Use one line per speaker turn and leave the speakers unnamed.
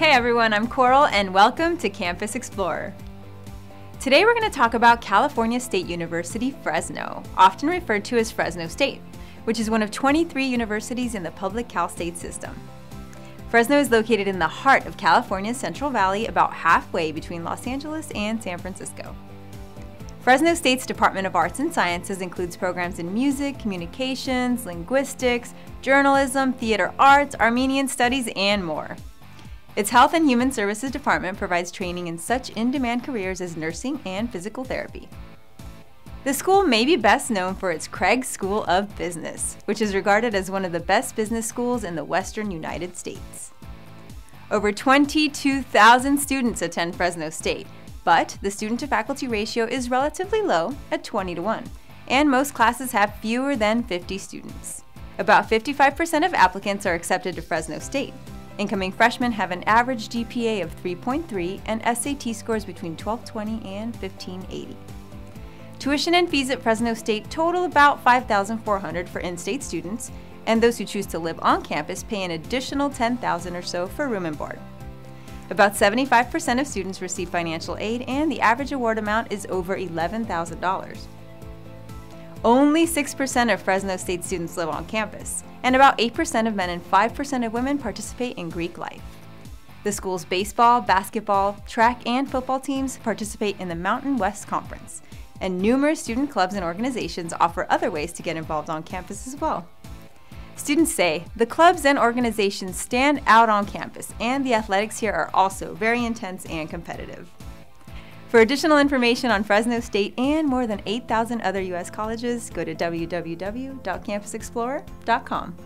Hey everyone, I'm Coral and welcome to Campus Explorer. Today we're going to talk about California State University, Fresno, often referred to as Fresno State, which is one of 23 universities in the public Cal State system. Fresno is located in the heart of California's Central Valley, about halfway between Los Angeles and San Francisco. Fresno State's Department of Arts and Sciences includes programs in music, communications, linguistics, journalism, theater arts, Armenian studies, and more. Its Health and Human Services Department provides training in such in demand careers as nursing and physical therapy. The school may be best known for its Craig School of Business, which is regarded as one of the best business schools in the western United States. Over 22,000 students attend Fresno State, but the student to faculty ratio is relatively low at 20 to 1, and most classes have fewer than 50 students. About 55% of applicants are accepted to Fresno State. Incoming freshmen have an average GPA of 3.3 and SAT scores between 1220 and 1580. Tuition and fees at Fresno State total about 5400 for in-state students, and those who choose to live on campus pay an additional 10000 or so for room and board. About 75% of students receive financial aid, and the average award amount is over $11,000. Only 6% of Fresno State students live on campus, and about 8% of men and 5% of women participate in Greek life. The school's baseball, basketball, track, and football teams participate in the Mountain West Conference, and numerous student clubs and organizations offer other ways to get involved on campus as well. Students say the clubs and organizations stand out on campus, and the athletics here are also very intense and competitive. For additional information on Fresno State and more than 8,000 other U.S. colleges, go to www.campusexplorer.com.